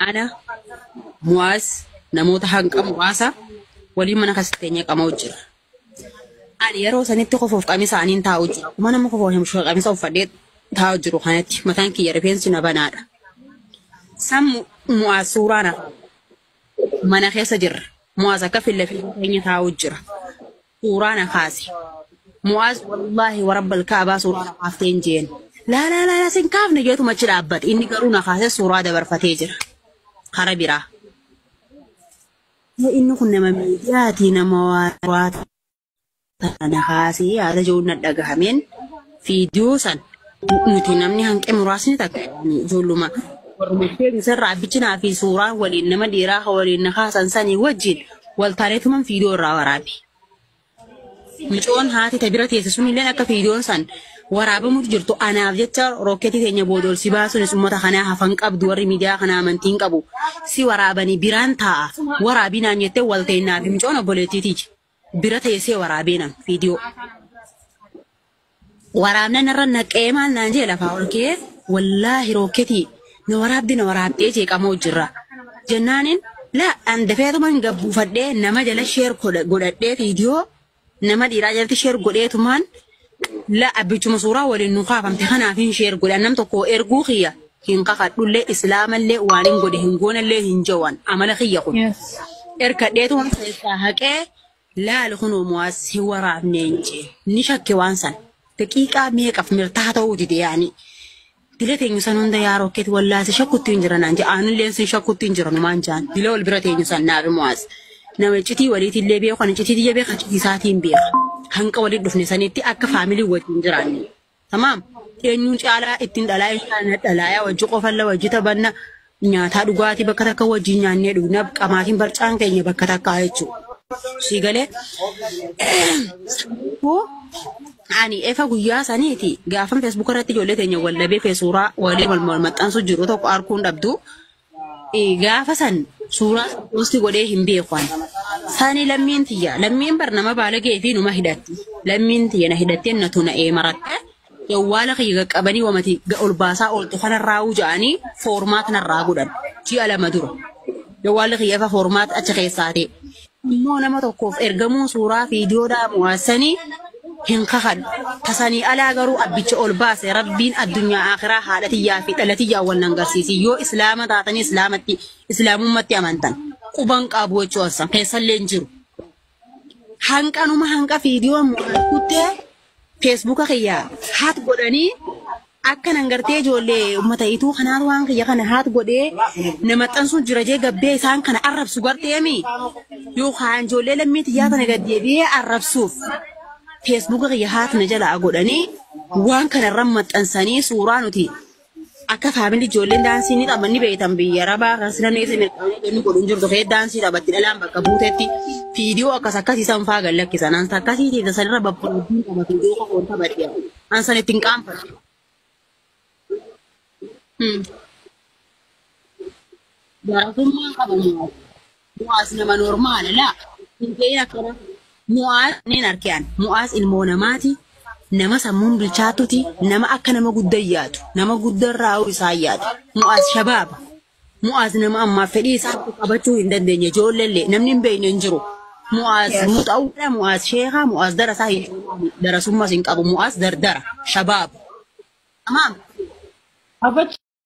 أنا مواس نموت هانك مواسا ولي منا كستيني كموجر أنا يا روس أنا تخوف في قميص عنين تاوج ما أنا مخوف هم شو قميص أو فديت تاوج روحاتي مثلا كي يربين سنا بنار سام مواسورانا منا خيس جر مواسا كفي اللي في الدنيا تاوجر سورانا خاسي مواس والله ورب الكعبة سورانا عفتين جين لا لا لا لا سنكافنا جيتو ما تشرب بات إني كرونا خاسي سورا دبر فتيجر خرابيرا. ما إنه كنا مميتي أتينا موارد أنا خاسي هذا جو ندق همين. في ديوسان نتينا مني هنك مراسني تك. يعني جولو ما. ورمشين سر رابيتنا في صورة ولي نما ديرا ولي نخاس أنساني وجد والتاريخ من في دور رابي Micoon haati ta bira teesse sun illee akka viidiyoon san waraabamutu jirtu anaaf jecha rooketii teenya boodolsi baasuunis uummata kanaa hafan qabdu warri miidiyaa kana amantiin qabu si waraabanii biraan taa'a. Waraabii naan jettee wal ta'innaaf micoon obboleettiiti bira teessee waraabee nan viidiyoo. Waraabnan irra naqee maal naan jee lafaa ol kee wallaahi rooketii na waraabdi na waraabdee jeeqamoo jirra jennaanin la an dafeetuma hin gabbuufadhee nama jala sheer godhadhee viidiyoo نما دي راجل تشير قولي تمان لا أبي تشم صورة ولا نخاف أم تخنا فين شير قولي أنم تكو إرجو خيا هنقا خد ولا إسلام ولا وارين قولي هنقول ولا هنجوان عمل خيا قول إرك دي تمان سهك لا لخنو مواس هو راب نينجي نشك كوانسان تكيكا ميك أفمير تحتو ودي يعني دلتين يسانون ده يا روكيت ولا سيشاكو تنجرانانجي آنو لين سيشاكو تنجرانو مانجان دلول برتين يسان نابي مواس nama citii waliitillee beeku kan citii diyya beeka citii isaatiin beeka. hanqa waliin dhufne sanitti akka faamilii wajjin jiraanne. Tamaam eenyuun caalaa ittiin dhalaa isaan dhalaayaa wajji qofalla wajji taphanna nyaataa dhugaatii bakka takka wajjin nyaannee dhugna qamaatiin barcaan keenya bakka takkaa jechuudha. Si galee ani efa guyyaa saniiti gaafan feesbuuk irratti ijoollee teenya wallabee suuraa waliin wal maxxansu jiru tokko arguun dhabdu gaafa san suuraa posti godhee hin beekan. Sani lammiin tiyya lammiin bar nama baalagee fi numa hidhatti lammiin tiyya na hidhattee na tuna ee maratte yawwaala kiyya qaqqabanii wamati ol baasaa ooltu kanarraa ja'anii foormaat narraa godhan ji'a lama dura yawwaala kiyya fa foormaat achi keessaa ta'e immoo nama tokkoof ergamuu suuraa viidiyoodhaa mu'aasanii hin kakadhu tasanii alaa garuu abbicha ol baase rabbiin addunyaa akhiraa haadha tiyyaa fi dhala tiyyaa wal nangarsiisi yoo islaama taatanii islaamatti islaamummatti amantan. quban qabu jechuun san keessallee hin jiru. Hanqanuma hanqa viidiyoo kuttee feesbuuka kiyyaa haat godhanii akka nan gartee ijoollee uummata ituu kanaatu waan kiyya kana haat godhee nama maxxansuun jira jee gabbee isaan kana arrabsu garteemi yookaan ijoollee lammii tiyyaa kana gaddeebi'ee arrabsuuf feesbuuka kiyya na jalaa godhanii waan kana irra maxxansanii suuraa nuti akka faamilii ijoolleen daansii ni taphan ni beektan biyya rabaa kan sila neessa mirqaanii inni godhuun jirtu fee daansii taphatti dhalaan bakka buutetti fiidiyoo akkas akkasii san faa gallakkisan ansa akkasii teessa sanirra babbareeduun qaba fiidiyoo qofoon taphadhe ansan ittiin qaanfadhe. Garaagarummaa qaba mu'aas. Mu'aas nama normaala laa. Hin ta'in akkana. Mu'aas ni arkean. Mu'aas ilmoo namaati. nama sammuun bilchaatuti nama akka nama guddaa yaadu nama guddaa raa'u isaa yaadu mu'aaz shabaaba mu'aaz nama ammaa fedhii isaa qabachuu hin dandeenye ijoollee namni hin beekne hin jiru mu'aaz muxawudha mu'aaz sheekaa mu'aaz darasaa hin darasummas hin qabu mu'aaz dardara shabaaba. Tamaam.